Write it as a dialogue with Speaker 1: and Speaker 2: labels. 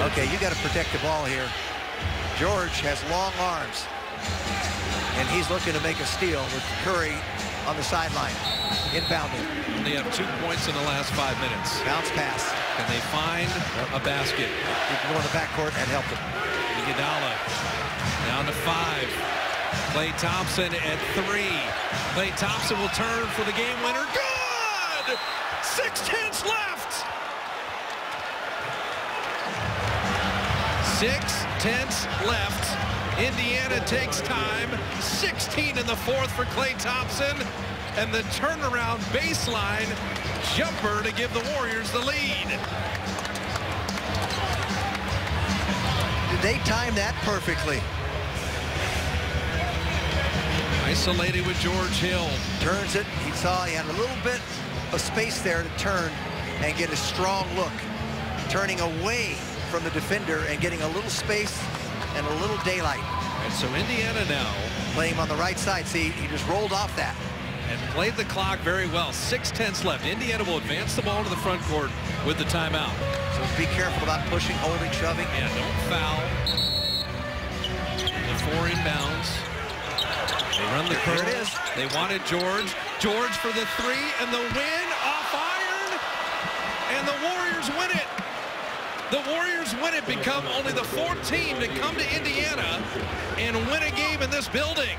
Speaker 1: Okay, you got to protect the ball here. George has long arms, and he's looking to make a steal with Curry on the sideline, inbounding.
Speaker 2: They have two points in the last five minutes.
Speaker 1: Bounce pass.
Speaker 2: Can they find a basket?
Speaker 1: You can go in the backcourt and help them.
Speaker 2: Iguodala down to five. Klay Thompson at three. Klay Thompson will turn for the game winner. Good! Six tenths left. Six tenths left. Indiana takes time. 16 in the fourth for Klay Thompson. And the turnaround baseline jumper to give the Warriors the lead.
Speaker 1: Did they time that perfectly.
Speaker 2: Isolated with George Hill.
Speaker 1: Turns it. He saw he had a little bit of space there to turn and get a strong look. Turning away from the defender and getting a little space and a little daylight.
Speaker 2: And so Indiana now
Speaker 1: playing on the right side. See, he just rolled off that.
Speaker 2: And played the clock very well. Six tenths left. Indiana will advance the ball to the front court with the timeout.
Speaker 1: So be careful about pushing, holding, shoving.
Speaker 2: Yeah, don't foul. The four inbounds. They run the curl.
Speaker 1: There it is.
Speaker 2: They wanted George. George for the three and the win off iron. And the Warriors win it. The Warriors win it, become only the fourth team to come to Indiana and win a game in this building.